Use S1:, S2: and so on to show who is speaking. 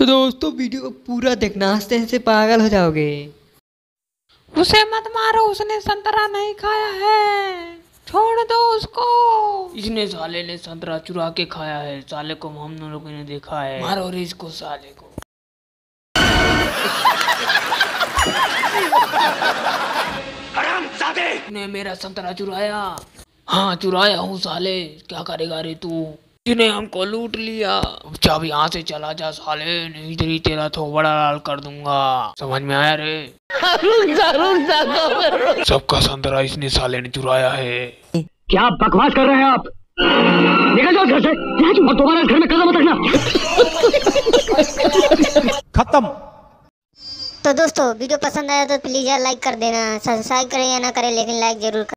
S1: तो दोस्तों वीडियो को पूरा देखना। हँसते हँसते पागल हो जाओगे।
S2: उसे मत मारो उसने संतरा नहीं खाया है। छोड़ दो उसको।
S3: इसने साले ने संतरा चुरा के खाया है। साले को हम लोगों ने देखा है। मारो रे इसको साले को। ने मेरा संतरा चुराया। हाँ चुराया हूँ साले। क्या करेगा रे तू? जिन्हें हमको लूट लिया। अब यहाँ से चला जा साले। नहीं तेरी तेरा बड़ा लाल कर दूँगा। समझ में आया रे? सबका संतरा इसने साले ने चुराया है।
S4: क्या बकवास कर रहे हैं आप? निकल जाओ घर से। और दोबारा घर में कदम मत रखना
S5: खत्म।
S6: तो दोस्तों वीडियो पसंद आया तो प्लीज़ यार लाइक कर देना सब्सक्राइब करें या ना करें लेकिन लाइक ज़रूर करें